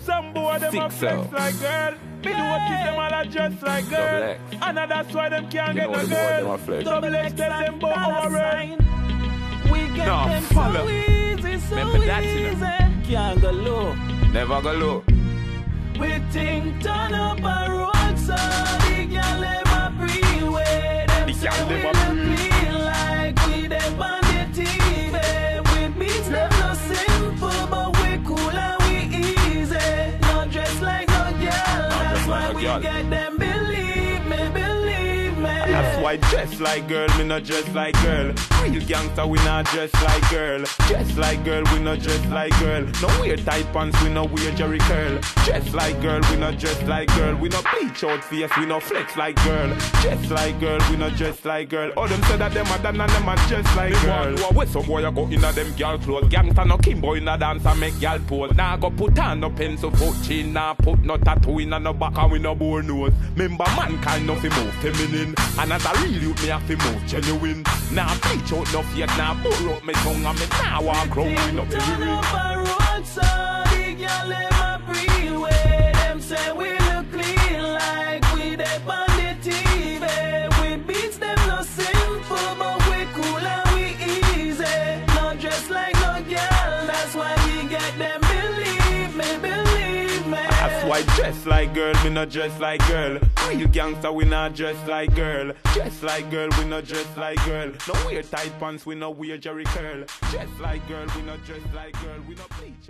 Some boy them a Six flex out. like girl. Me do what kiss them all a just like girl. Double X. And that's why them can't You get know no the boy them girl. Double X tell them boy our world. We get Nah, them follow. so easy, so Remember that, you easy. know. Can't go low. Never go low. We think turn up a road so the girl them a freeway. Them The say girl we a look that's That's why dress like girl, me not dress like girl. Real gangster, we not dress like girl. Dress like girl, we not dress like girl. No wear tight pants, we no wear jerry curl. Dress like girl, we not dress like girl. We not bleach out face, we no flex like girl. Dress like girl, we not dress like girl. All them say that them a done and them a dress like girl. Do a whistle boy, I go inna them gal clothes. Gangsta no Kimbo inna dance and make gal pose. Nah go put on no pencil foot chin, nah put no tattoo inna no back and we no bore nose. Remember mankind no fi move feminine, and as a real youth me have fi move genuine. Nah bleach out no face, nah bore up me tongue and me nah walk round with no we get them. That's why dress like girl, we not dress like girl. Real gangster, we not dress like girl. Dress like girl, we not dress like girl. No wear tight pants, we no wear jerry curl. Dress like girl, we not dress like girl. We no bleach.